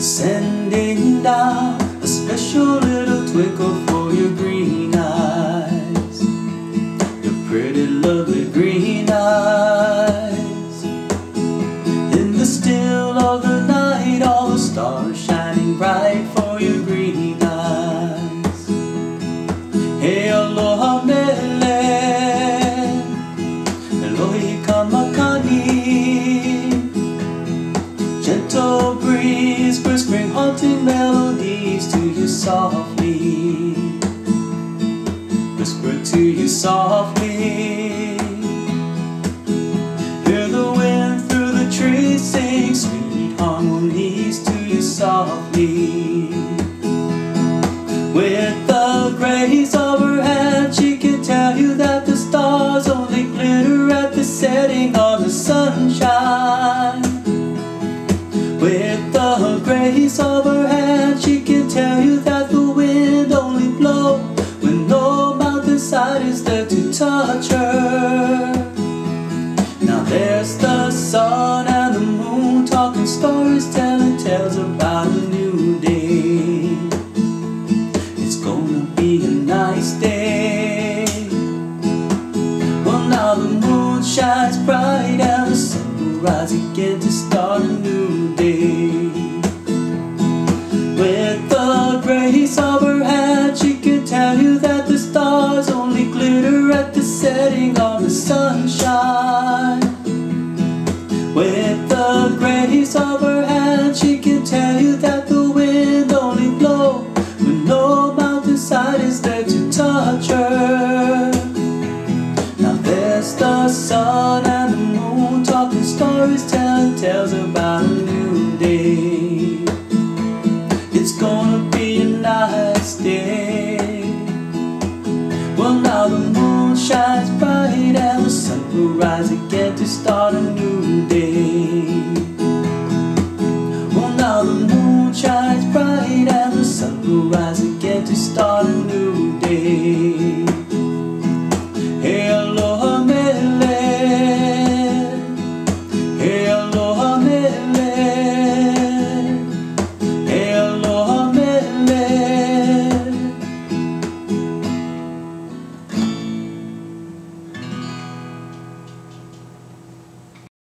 sending down a special little twinkle for your green eyes, your pretty lovely green eyes. In the still of the night, all the stars shining bright for your green Gentle breeze whispering haunting melodies to you softly. Whisper to you softly. Hear the wind through the trees sing sweet harmonies to you softly. With the grace of her hand she can tell you that the stars only glitter at the setting of the sunshine to touch her. Now there's the sun and the moon Talking stories, telling tales about a new day. It's gonna be a nice day. Well now the moon shines bright And the sun will rise again to start a new day. With the grace of her hand She can tell you that the stars only grace of her hand She can tell you that the wind only blows When no mountainside is there to touch her. Now there's the sun and the moon Talking stories, telling tales about a new day. It's gonna be a nice day. Well now the moon shines bright And the sun will rise again to start a to stop.